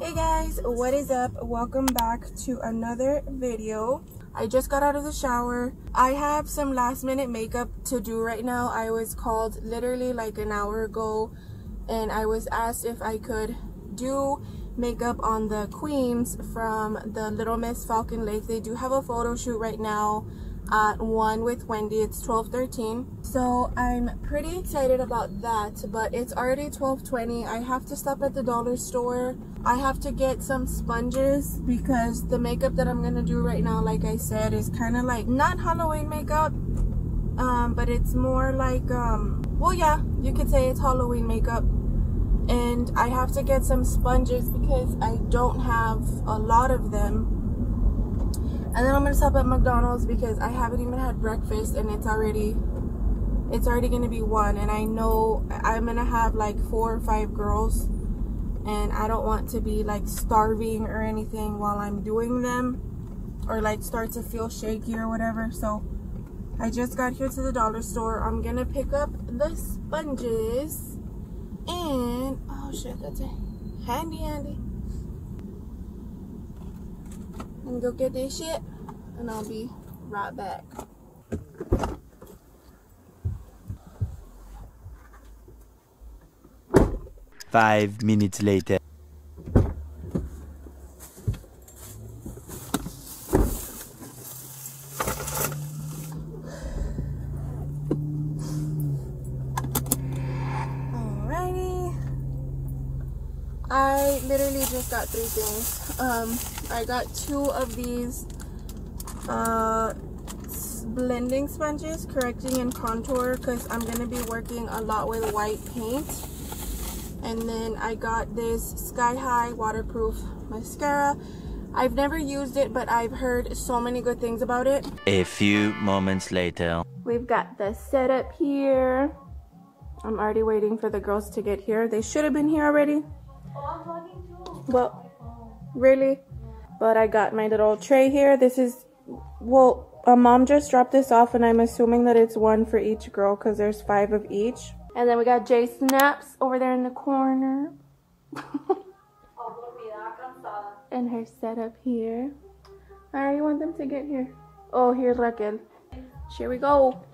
Hey guys, what is up? Welcome back to another video. I just got out of the shower. I have some last minute makeup to do right now. I was called literally like an hour ago and I was asked if I could do makeup on the queens from the Little Miss Falcon Lake. They do have a photo shoot right now at 1 with Wendy. It's 12.13. So I'm pretty excited about that, but it's already 12.20. I have to stop at the dollar store. I have to get some sponges because the makeup that I'm going to do right now, like I said, is kind of like not Halloween makeup, um, but it's more like, um, well, yeah, you could say it's Halloween makeup. And I have to get some sponges because I don't have a lot of them and then I'm gonna stop at McDonald's because I haven't even had breakfast and it's already it's already gonna be one. And I know I'm gonna have like four or five girls. And I don't want to be like starving or anything while I'm doing them or like start to feel shaky or whatever. So I just got here to the dollar store. I'm gonna pick up the sponges. And oh shit that's a handy handy? And go get this shit and I'll be right back. Five minutes later. I literally just got three things. Um, I got two of these uh, blending sponges, correcting and contour, because I'm going to be working a lot with white paint. And then I got this Sky High waterproof mascara. I've never used it, but I've heard so many good things about it. A few moments later. We've got the setup here. I'm already waiting for the girls to get here. They should have been here already. Oh, I'm vlogging too. Well, really? But I got my little tray here. This is, well, a mom just dropped this off and I'm assuming that it's one for each girl because there's five of each. And then we got Jay Snaps over there in the corner. and her setup here. I already want them to get here. Oh, here's Raquel. Here we go.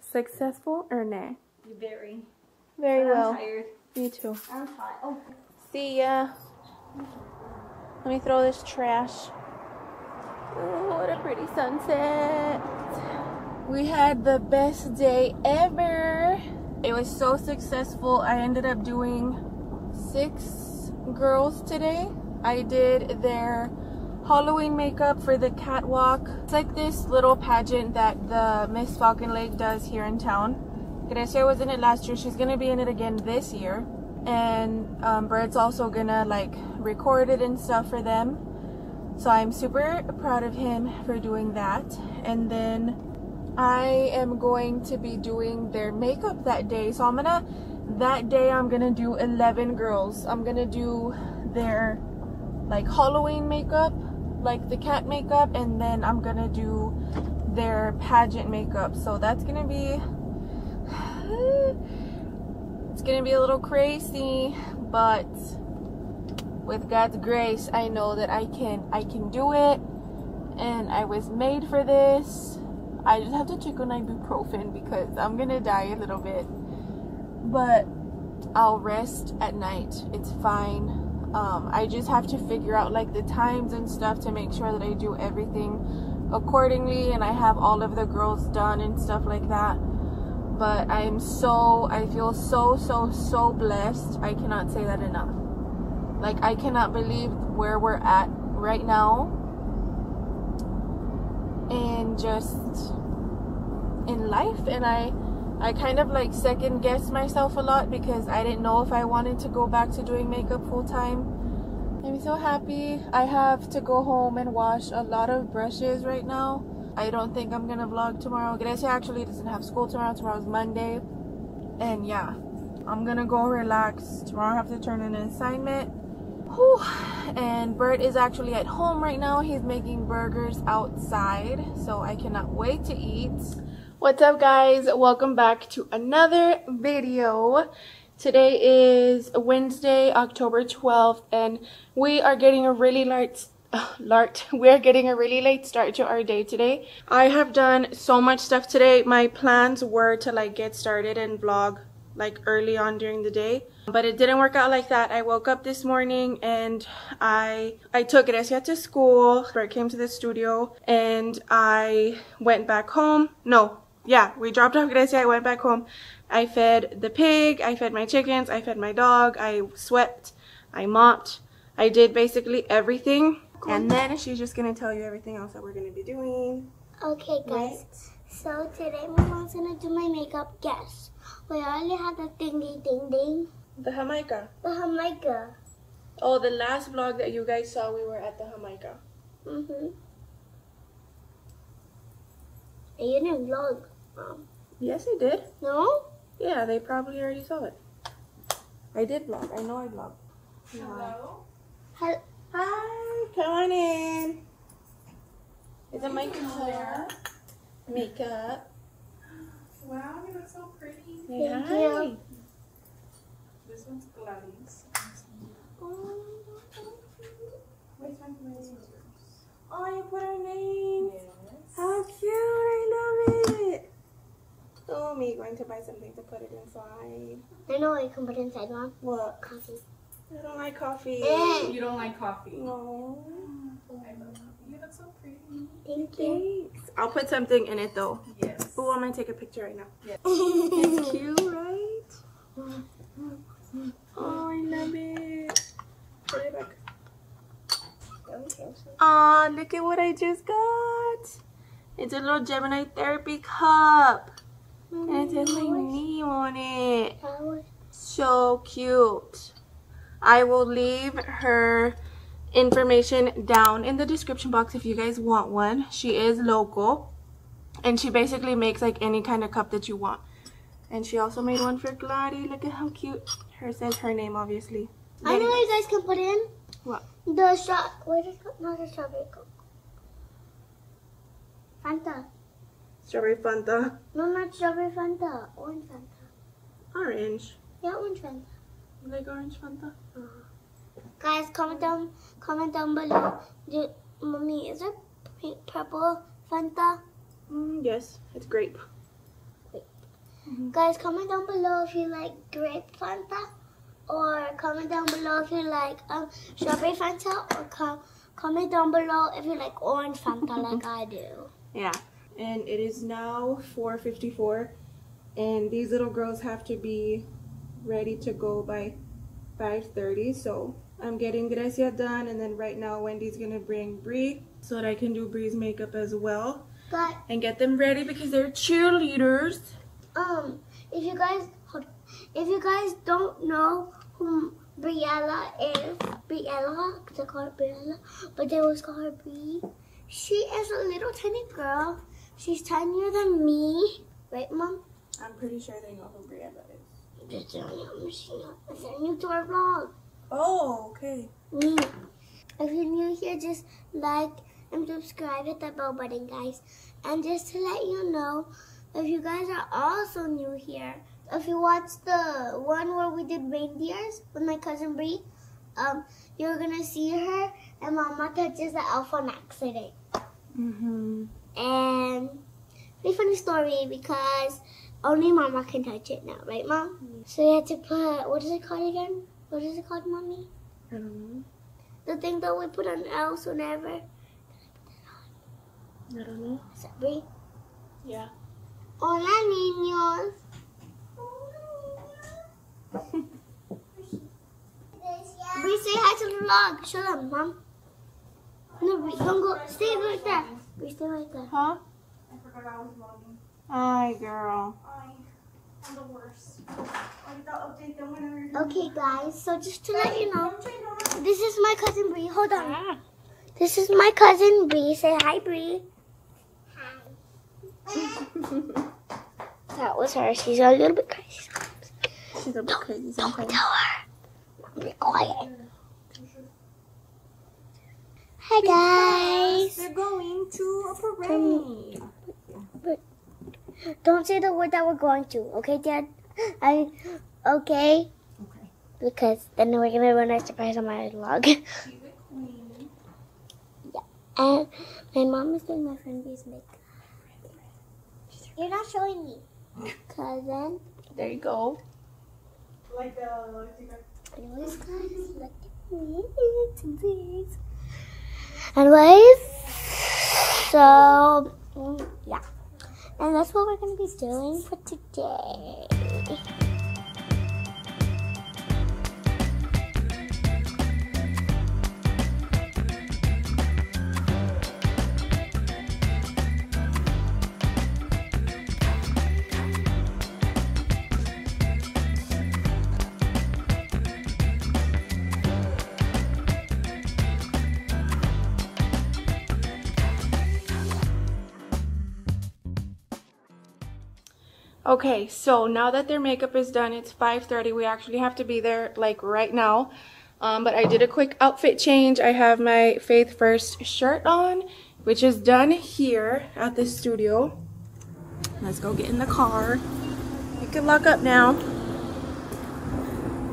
Successful or nah? Very. Very I'm well. tired. Me too. I'm tired. Oh. See ya. Let me throw this trash. Oh, what a pretty sunset. We had the best day ever. It was so successful. I ended up doing six girls today. I did their Halloween makeup for the catwalk. It's like this little pageant that the Miss Falcon Lake does here in town. Grecia was in it last year. She's gonna be in it again this year. And um, Bert's also gonna like record it and stuff for them. So I'm super proud of him for doing that. And then I am going to be doing their makeup that day. So I'm gonna, that day I'm gonna do 11 girls. I'm gonna do their like Halloween makeup, like the cat makeup, and then I'm gonna do their pageant makeup. So that's gonna be, it's gonna be a little crazy, but with God's grace, I know that I can I can do it and I was made for this. I just have to check on ibuprofen because I'm gonna die a little bit. But I'll rest at night. It's fine. Um, I just have to figure out like the times and stuff to make sure that I do everything accordingly and I have all of the girls done and stuff like that. But I am so, I feel so, so, so blessed. I cannot say that enough. Like I cannot believe where we're at right now. And just in life and I I kind of like second guessed myself a lot because I didn't know if I wanted to go back to doing makeup full time. I'm so happy. I have to go home and wash a lot of brushes right now. I don't think I'm gonna vlog tomorrow. Grecia actually doesn't have school tomorrow. Tomorrow's Monday. And yeah, I'm gonna go relax. Tomorrow I have to turn in an assignment. Whew. And Bert is actually at home right now. He's making burgers outside. So I cannot wait to eat. What's up guys? Welcome back to another video. Today is Wednesday, October 12th, and we are getting a really late Lart, we're getting a really late start to our day today. I have done so much stuff today. My plans were to like get started and vlog like early on during the day but it didn't work out like that i woke up this morning and i i took Grecia to school I came to the studio and i went back home no yeah we dropped off Grecia i went back home i fed the pig i fed my chickens i fed my dog i swept i mopped i did basically everything and then she's just gonna tell you everything else that we're gonna be doing Okay, guys. So today my mom's gonna do my makeup. Guess. We already had the thingy ding ding. the jamaica The Jamaica. oh the last vlog that you guys saw we were at the jamaica Mm-hmm. You didn't vlog, Mom. yes i did No? Yeah, they probably already saw it. I did vlog. I know I vlog. Hello. Hel- Hi. Come on in. Is it makeup? Makeup. Wow, you look so pretty. Say Thank hi. you. This one's Gladys. Oh, Where's my Gladys? Oh, you put her name. Yes. How cute. I love it. Oh, me going to buy something to put it inside. I know what you can put inside, Mom. What? Coffee. I don't like coffee. Eh. You don't like coffee? No. I love coffee. You look so pretty. Thank you. Thanks. I'll put something in it though. Yes. Oh, I'm gonna take a picture right now. Yes. It's cute, right? Oh, I love it. Put it back. Aw, look at what I just got. It's a little Gemini therapy cup. And it says my name on it. So cute. I will leave her information down in the description box if you guys want one. She is local. And she basically makes like any kind of cup that you want. And she also made one for Gladys. Look at how cute. Her says her name, obviously. I know you guys can put in. What? The. Where is not the strawberry coke? Fanta. Strawberry Fanta. No, not strawberry Fanta. Orange Fanta. Orange. Yeah, orange Fanta. You like orange Fanta? Guys, comment down, comment down below. Do, mommy, is it purple Fanta? Mm, yes, it's grape. Guys, comment down below if you like grape Fanta or comment down below if you like um strawberry Fanta or com- comment down below if you like orange Fanta like I do. Yeah. And it is now 4.54 and these little girls have to be ready to go by 5.30 so I'm getting Grecia done and then right now Wendy's gonna bring Bree so that I can do Bree's makeup as well But and get them ready because they're cheerleaders. um if you guys if you guys don't know who Briella is, Briella, they call her Briella, but they always call her Brie. She is a little tiny girl. She's tinier than me, right, Mom? I'm pretty sure they know who Briella is. Just tell them she's not. It's a new to our vlog. Oh, okay. Me. If you're new here, just like and subscribe, hit that bell button, guys. And just to let you know, if you guys are also new here, if you watched the one where we did reindeers with my cousin Bree, um, you're gonna see her and Mama touches the elf on accident. Mm-hmm. And pretty funny story because only Mama can touch it now, right, Mom? So you had to put what is it called again? What is it called, Mommy? I don't know. The thing that we put on else whenever. I don't know. Is that Bree? Yeah. Hola, niños. Bree, say hi to the vlog. Show them, Mom. No, Bree, don't go. Stay right there. Bree, stay right there. Huh? I forgot I was vlogging. Hi, girl. I am the worst. I'll update them whenever you're Okay, guys. So just to let you know, this is my cousin Bree. Hold on. Ah. This is my cousin Bree. Say hi, Bree. Hi. that was her. She's a little bit crazy. sometimes. She's a little bit crazy Don't sometimes. tell her. Be quiet. Hi, guys. They're going to a parade. Don't say the word that we're going to, okay, Dad? I okay. Okay. Because then we're gonna ruin our surprise on my vlog. She's a queen. and my mom is doing my friend B's makeup. You're not showing me, cousin. There you go. Like the, Anyways, guys, look at me. Anyways, so yeah, and that's what we're gonna be doing for today. Okay, so now that their makeup is done, it's 5.30. We actually have to be there like right now. Um, but I did a quick outfit change. I have my Faith First shirt on, which is done here at the studio. Let's go get in the car. We can lock up now.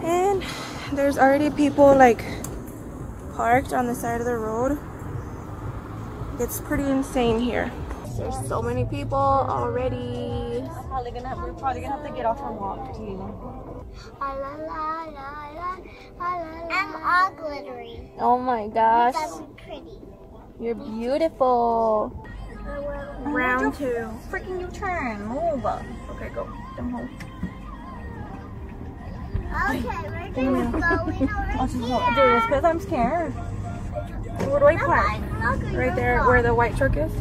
And there's already people like parked on the side of the road. It's pretty insane here. There's so many people already. Probably gonna have, we're probably gonna have to get off and walk to you. La la la la la la la. I'm all glittery. Oh my gosh, I'm pretty. you're beautiful. Round two. Freaking you turn, move. Okay, go. Come home. Okay, we're gonna go in over she's here. this because I'm scared. Where do I Come park? Right there where the white truck is?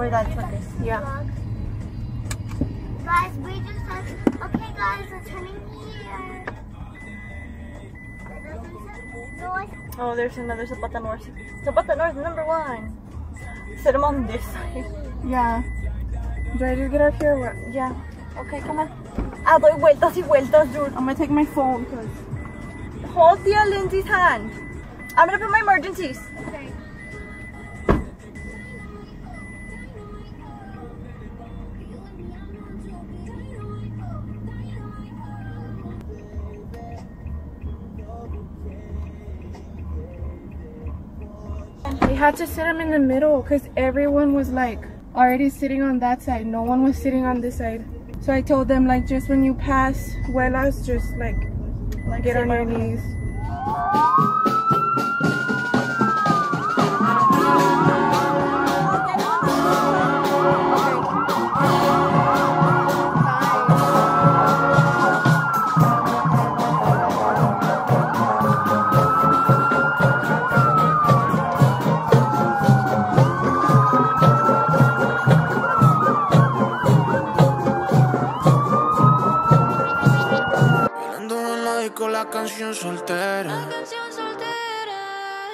Where that truck is. Yeah. Vlog. Guys, we just have. Okay, guys, we're turning here. Oh, there's another Zapata North. Zapata North number one. Sit them on this side. Yeah. Do I just get off here or? Yeah. Okay, come on. Ah, doy vueltas y vueltas, dude. I'm gonna take my phone because Hold the Lindsey's hand. I'm gonna put my emergencies. had to sit them in the middle because everyone was like already sitting on that side. No one was sitting on this side. So I told them like just when you pass, well, I was just like, like get on your knees. la canción soltera. La canción soltera,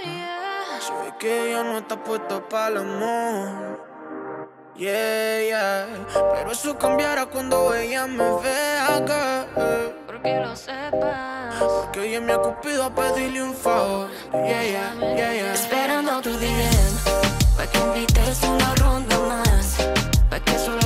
yeah. Se ve que ella no está puesta para el amor. Yeah, yeah. Pero eso cambiará cuando ella me vea acá. Porque lo sepas. Porque ella me ha cupido a pedirle un favor. Yeah, yeah, yeah, yeah. Esperando tu DM. Pa' que invites una ronda más. Pa' que solo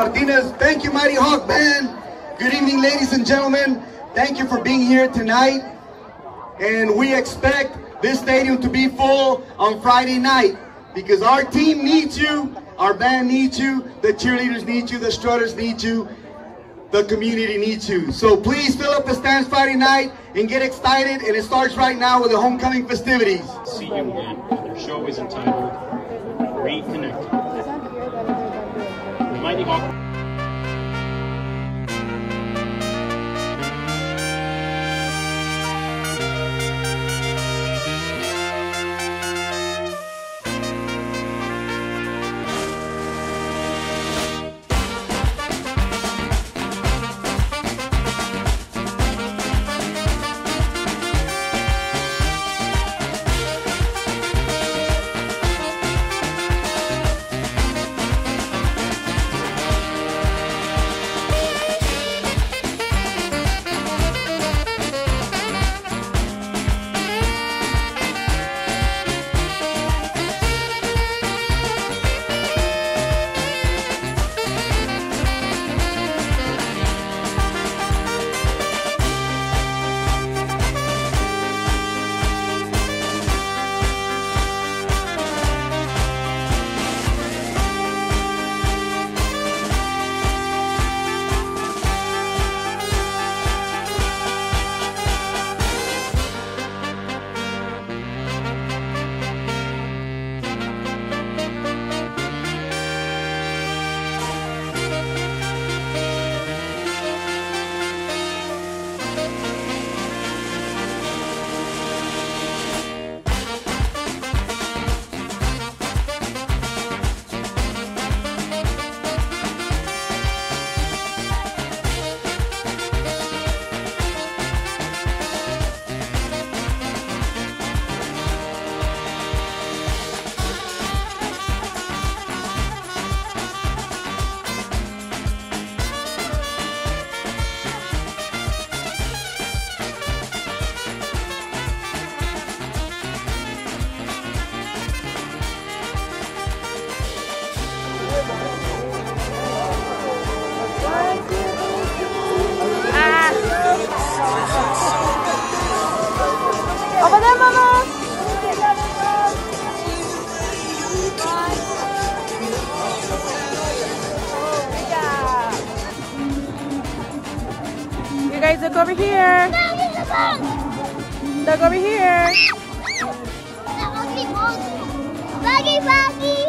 Martinez. Thank you, Mighty Hawk Band. Good evening, ladies and gentlemen. Thank you for being here tonight. And we expect this stadium to be full on Friday night because our team needs you, our band needs you, the cheerleaders need you, the strutters need you, the community needs you. So please fill up the stands Friday night and get excited. And it starts right now with the homecoming festivities. See you again. Your show is entitled Bye. Here. Look over here. Buggy, buggy.